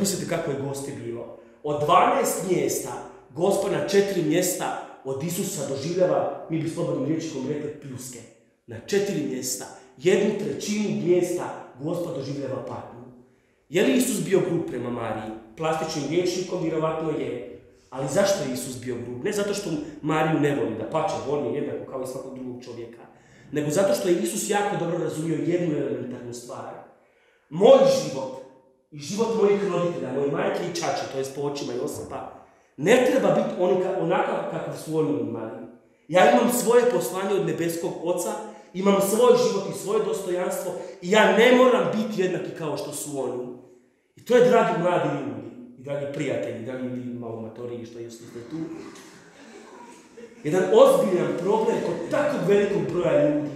Zamislite kako je gosti bilo. Od 12 mjesta, gospod na četiri mjesta od Isusa doživljava, mi bi slobodnim riječkom rekli, pljuske. Na četiri mjesta, jednu trećinu mjesta gospod doživljava patnju. Je li Isus bio grub prema Mariji? Plastičnim riječnikom vjerovatno je. Ali zašto je Isus bio grub? Ne zato što Mariju ne voli, da pače, voli jednako kao i svakog drugog čovjeka. Nego zato što je Isus jako dobro razumio jednu elementarnu stvar. Moj život i život mojih roditelja, moje majke i čače, to je po očima Josipa, ne treba biti onakav kakav su oni imali. Ja imam svoje poslanje od nebeskog oca, imam svoj život i svoje dostojanstvo i ja ne moram biti jednaki kao što su oni. I to je, dragi mladi ljudi, i dragi prijatelji, dragi ljudi malo matoriji što jeste tu, jedan ozbiljan problem kod takvog velikog broja ljudi.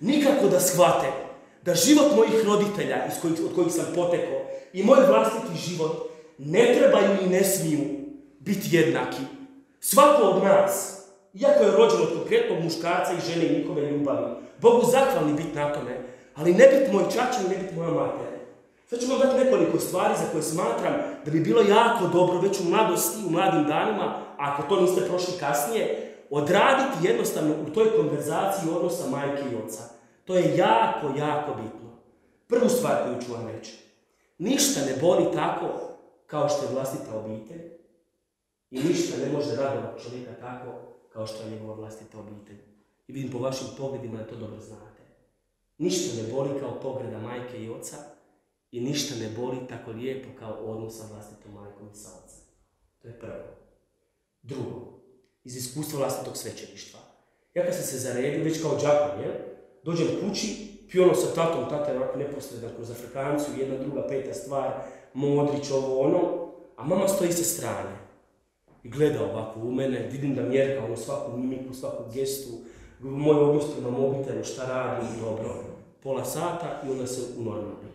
Nikako da shvate da život mojih roditelja iz kojih, od kojih sam potekao i moj vlastiti život ne trebaju i ne smiju biti jednaki. Svako od nas, iako je rođen od konkretnog muškarca i žene i njihove ljubavi, Bogu zahvalni biti na tome, ali ne biti moj čačin i ne biti moja mater. Sad ću vam dati nekoliko stvari za koje smatram da bi bilo jako dobro već u mladosti, u mladim danima, ako to niste prošli kasnije, odraditi jednostavno u toj konverzaciji odnosa majke i oca. To je jako, jako bitno. Prvu stvar koju ću vam reći. Ništa ne boli tako kao što je vlastita obitelj i ništa ne može radovati čovjeka tako kao što je njegova vlastita obitelj. I vidim po vašim pogledima da to dobro znate. Ništa ne boli kao pogreda majke i oca i ništa ne boli tako lijepo kao odnos sa vlastitom majkom i sa ocem. To je prvo. Drugo, iz iskustva vlastitog svećeništva. Ja kad sam se zaredio, već kao džakom, jel? Dođem kući, piono sa tatom, tata je ovako neposredan kroz Afrikanciju, jedna, druga, peta stvar, Modrić, ovo, ono, a mama stoji sa strane. I gleda ovako u mene, vidim da mjerka ono svaku mimiku, svaku gestu, moj odnos prema mobitelu, šta radim, dobro. Pola sata i onda se unormali.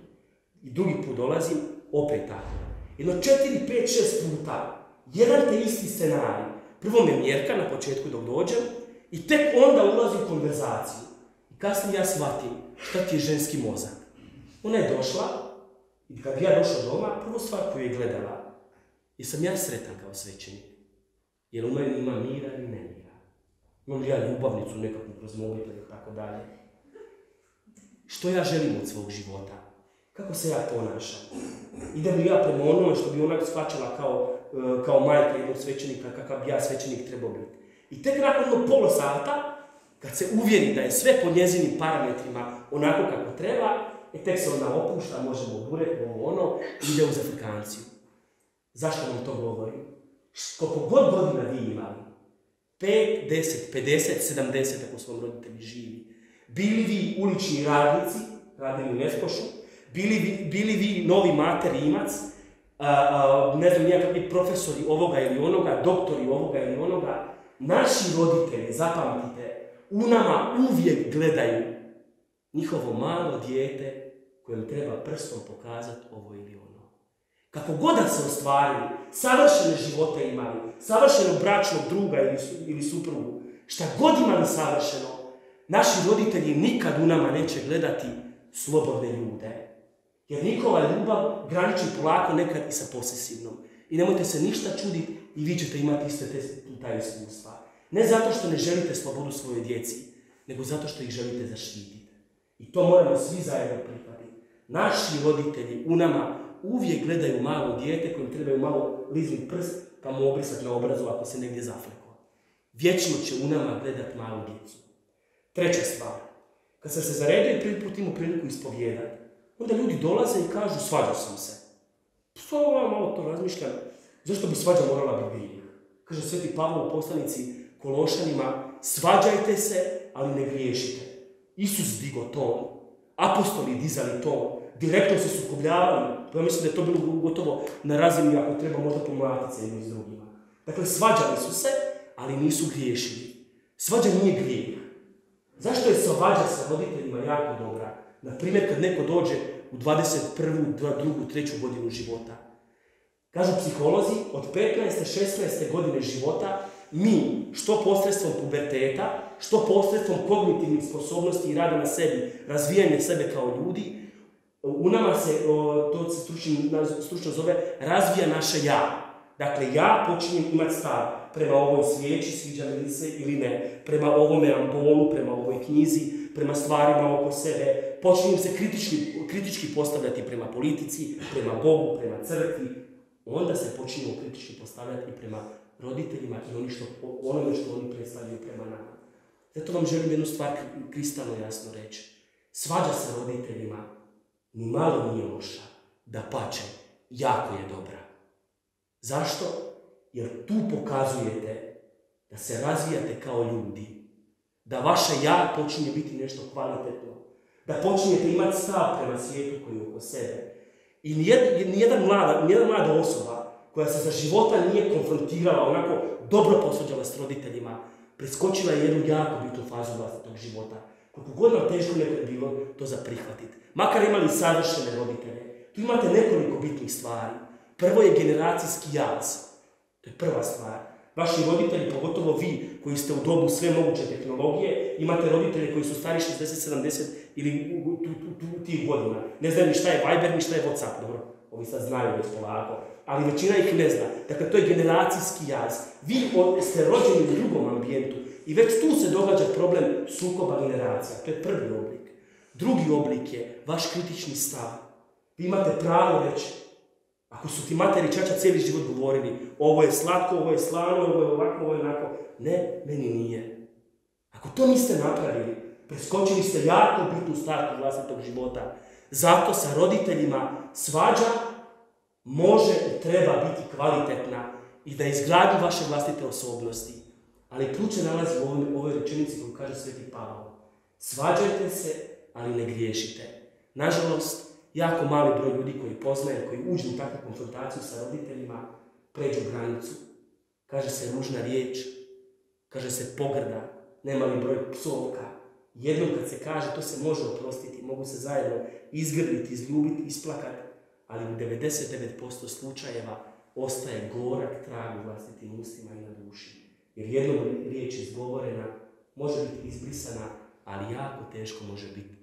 I drugi put dolazim, opet tako. Jedno četiri, pet, šest puta, jedan te isti scenarij. Prvo me mjerka na početku dok dođem i tek onda ulazi u konverzaciju. Kasnije ja shvatim šta ti je ženski mozak. Ona je došla i kad ja došao doma, prvu stvar koju je gledala, jesam ja sretan kao svećenik. Jer u meni ima mira i nemira. Imam li ja ljubavnicu nekakvu kroz mobitel i tako dalje. Što ja želim od svog života? Kako se ja ponašam? Idem li ja prema onome što bi onak shvaćala kao, e, kao majka jednog svećenika, kakav ja svećenik trebao biti. I tek nakon pola sata, kad se uvjeri da je sve po njezinim parametrima onako kako treba, e tek se onda opušta, možemo burek, ovo ono, ide u zafrikanciju. Zašto vam to govorim? Koliko god godina vi imali, 5, 10, 50, 70 ako su vam roditelji živi, bili vi ulični radnici, radili u Neskošu, bili vi, bili vi novi mater imac, ne znam, nekakvi profesori ovoga ili onoga, doktori ovoga ili onoga, naši roditelji, zapamtite, u nama uvijek gledaju njihovo malo dijete kojem treba prstom pokazati ovo ili ono. Kako god da se ostvarili, savršene živote imali, savršenog bračnog druga ili, ili suprugu, šta god imali savršeno, naši roditelji nikad u nama neće gledati slobodne ljude. Jer njihova ljubav graniči polako nekad i sa posesivnom. I nemojte se ništa čuditi i vi ćete imati iste te, ta iskustva. Ne zato što ne želite slobodu svojoj djeci, nego zato što ih želite zaštititi. I to moramo svi zajedno prihvatiti. Naši roditelji u nama uvijek gledaju malo dijete kojim trebaju malo lizni prst pa mu obrisati na obrazu ako se negdje zafleko. Vječno će u nama gledati malu djecu. Treća stvar. Kad sam se zaredio i prvi put imao priliku onda ljudi dolaze i kažu svađao sam se. Ovo malo to razmišljam? Zašto bi svađa morala biti? Kaže Sveti Pavlo u poslanici Kološanima, svađajte se, ali ne griješite. Isus digo ton. Apostoli dizali to. Direktno se sukobljavali. Pa ja mislim da je to bilo gotovo na razini ako treba možda pomlatiti se jednim s drugima. Dakle, svađali su se, ali nisu griješili. Svađa nije grijeh. Zašto je svađa sa roditeljima jako dobra? Na primjer, kad neko dođe u 21. 2. 3. godinu života. Kažu psiholozi, od 15. 16. godine života mi, što posredstvom puberteta, što posredstvom kognitivnih sposobnosti i rada na sebi, razvijanje sebe kao ljudi, u nama se, to se stručno, zove, razvija naše ja. Dakle, ja počinjem imati stav prema ovoj svijeći, sviđa li se ili ne, prema ovome ambonu, prema ovoj knjizi, prema stvarima oko sebe, počinjem se kritički, kritički postavljati prema politici, prema Bogu, prema crkvi, onda se počinjemo kritički postavljati prema roditeljima i oni što, onome što oni predstavljaju prema nama. Zato vam želim jednu stvar kristalno jasno reći. Svađa sa roditeljima ni malo nije loša, da pače, jako je dobra. Zašto? Jer tu pokazujete da se razvijate kao ljudi, da vaše ja počinje biti nešto kvalitetno, da počinjete imati stav prema svijetu koji je oko sebe. I nijedan mlada, nijedan mlada osoba koja se za života nije konfrontirala, onako dobro posvađala s roditeljima, preskočila je jednu jako bitnu fazu vlastitog života. Koliko god nam teško nekad bilo to za prihvatiti. Makar imali savršene roditelje. Tu imate nekoliko bitnih stvari. Prvo je generacijski jaz. To je prva stvar. Vaši roditelji, pogotovo vi koji ste u dobu sve moguće tehnologije, imate roditelje koji su stari 60, 70 ili tih godina. Ne znaju ni šta je Viber, ni šta je Whatsapp, dobro. Ovi sad znaju već polako, ali većina ih ne zna. Dakle, to je generacijski jaz. Vi ste rođeni u drugom ambijentu i već tu se događa problem sukoba generacija. To je prvi oblik. Drugi oblik je vaš kritični stav. Vi imate pravo reći, ako su ti materi čača cijeli život govorili, ovo je slatko, ovo je slano, ovo je ovako, ovo je onako. Ne, meni nije. Ako to niste napravili, preskočili ste jako bitnu startu vlastitog života. Zato sa roditeljima svađa može i treba biti kvalitetna i da izgradi vaše vlastite osobnosti. Ali ključ se nalazi u ovoj, rečenici koju kaže Sveti Pavao. Svađajte se, ali ne griješite. Nažalost, jako mali broj ljudi koji poznaje, koji uđu u takvu konfrontaciju sa roditeljima, pređu granicu. Kaže se ružna riječ, kaže se pogrda, nemali broj psovka. Jednom kad se kaže, to se može oprostiti, mogu se zajedno izgrliti, izljubiti, isplakati, ali u 99% slučajeva ostaje gorak trag u vlastitim ustima i na duši. Jer jednom riječ izgovorena može biti izbrisana, ali jako teško može biti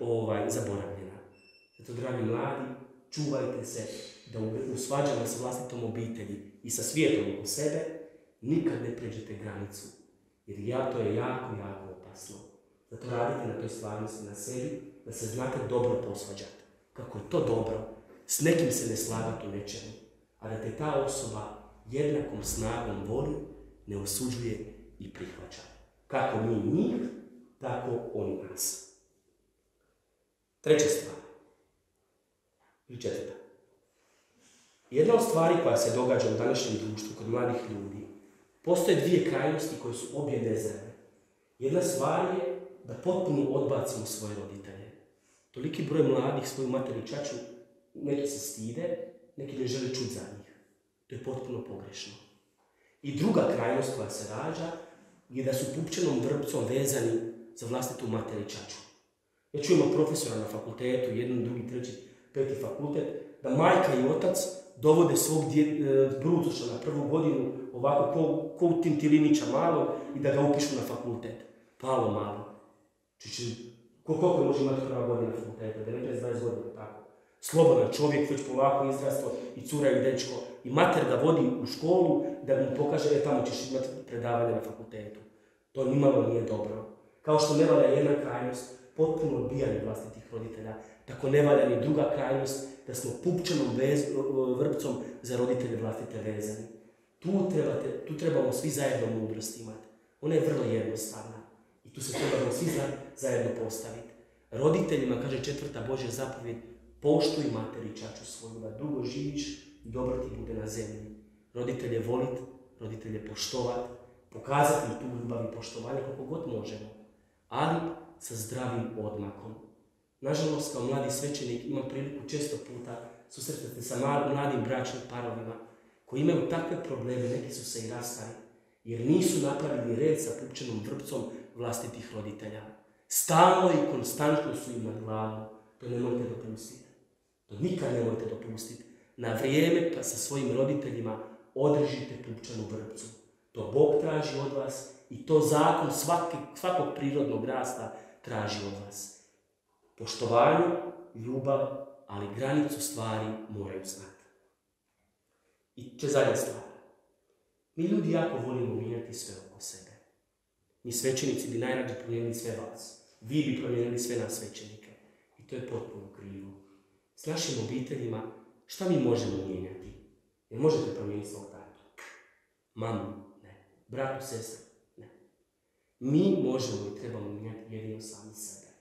ovaj, zaboravljena. Zato, dragi mladi, čuvajte se da u svađama sa vlastitom obitelji i sa svijetom oko sebe nikad ne pređete granicu. Jer ja, to je jako, jako opasno. Zato radite na toj stvarnosti na sebi, da se znate dobro posvađati. Kako je to dobro, s nekim se ne slagati u nečemu, a da te ta osoba jednakom snagom voli, ne osuđuje i prihvaća. Kako mi njih, tako oni nas. Treća stvar. I četvrta. Jedna od stvari koja se događa u današnjem društvu kod mladih ljudi, postoje dvije krajnosti koje su obje nezrele. Jedna stvar je da potpuno odbacimo svoje roditelje. Toliki broj mladih svoju materi čaču, neki se stide, neki ne žele čuti za njih. To je potpuno pogrešno. I druga krajnost koja se rađa je da su pupčanom vrpcom vezani za vlastitu materi čaču. Ja čujemo profesora na fakultetu, jedan, drugi, treći, peti fakultet, da majka i otac dovode svog e, na prvu godinu ovako ko, ko u Tintilinića malo i da ga upišu na fakultet. Palo malo. Čiči, koliko može imati prva godina fakulteta? 19-20 godina, tako. Slobodan čovjek, već polako izrasto i cura i dečko. I mater ga vodi u školu da mu pokaže, e tamo ćeš imati predavanje na fakultetu. To nimalo nije dobro. Kao što ne valja jedna krajnost, potpuno odbijanje vlastitih roditelja. Tako ne valja ni druga krajnost, da smo pupčanom vez, vrpcom za roditelje vlastite vezani. Tu, trebate, tu trebamo svi zajedno mudrost imati. Ona je vrlo jednostavna. I tu se trebamo svi zajedno postaviti. Roditeljima, kaže četvrta Božja zapovjed, poštuj materi čaču svoju, da dugo živiš dobro ti bude na zemlji. Roditelje volit, roditelje poštovat, pokazati tu ljubav i poštovanje koliko god možemo, ali sa zdravim odmakom. Nažalost, kao mladi svećenik imam priliku često puta susretati sa mladim bračnim parovima koji imaju takve probleme, neki su se i rastali, jer nisu napravili red sa pupčanom vrpcom vlastitih roditelja. Stalno i konstantno su im nad glavom. To nemojte dopustiti. To nikad nemojte dopustiti. Na vrijeme pa sa svojim roditeljima održite pupčanu vrpcu. To Bog traži od vas i to zakon svaki, svakog prirodnog rasta traži od vas. Poštovanje, ljubav, ali granicu stvari moraju znati. I će zadnja stvar. Mi ljudi jako volimo mijenjati sve oko sebe. Mi svećenici bi najrađe promijenili sve vas. Vi bi promijenili sve nas svećenike. I to je potpuno krivo. S našim obiteljima, šta mi možemo mijenjati? Jer možete promijeniti svog tatu? Mamu? Ne. Bratu, sestru? Mi možemo i trebamo mijenjati jedino sami sebe.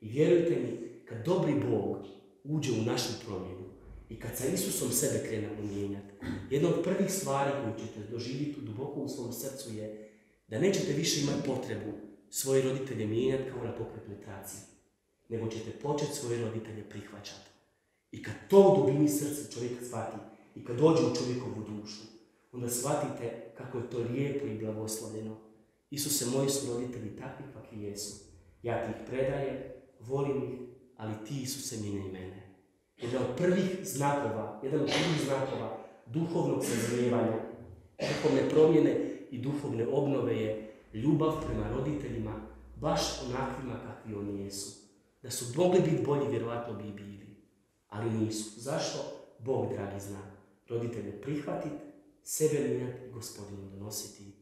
I vjerujte mi, kad dobri Bog uđe u našu promjenu i kad sa Isusom sebe krenemo mijenjati, jedna od prvih stvari koju ćete doživjeti duboko u svom srcu je da nećete više imati potrebu svoje roditelje mijenjati kao na pokretnoj traci, nego ćete početi svoje roditelje prihvaćati. I kad to u dubini srca čovjeka shvati i kad dođe u čovjekovu dušu, onda shvatite kako je to lijepo i blagoslovljeno. Isuse, moji su roditelji takvi kakvi jesu. Ja ti ih predajem, volim ih, ali ti Isuse mijenjaj mene. Jedan od prvih znakova, jedan od prvih znakova duhovnog sazrijevanja, duhovne promjene i duhovne obnove je ljubav prema roditeljima, baš onakvima kakvi oni jesu. Da su mogli biti bolji, vjerojatno bi i bili. Ali nisu. Zašto? Bog, dragi, zna. Roditelje prihvatiti, sebe mijenjati i gospodinu donositi